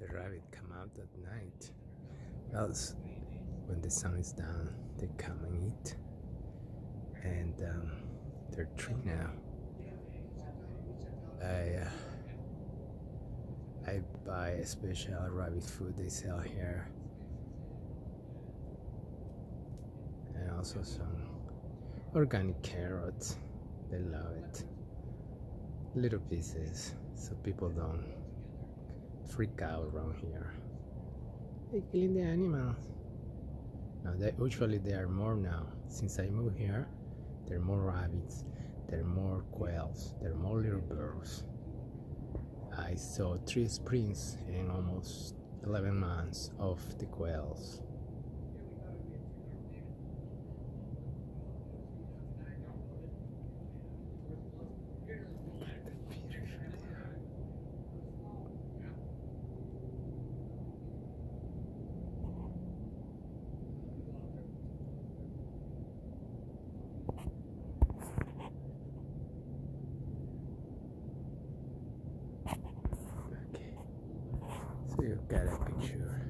the rabbit come out at night. Else, when the sun is down, they come and eat. And um, they're three now. I uh, I buy a special rabbit food they sell here, and also some organic carrots. They love it. Little pieces, so people don't freak out around here. They killing the animals. Now, they, usually there are more now. Since I moved here, there are more rabbits, there are more quails, there are more little birds. I saw three springs in almost 11 months of the quails. Got a picture.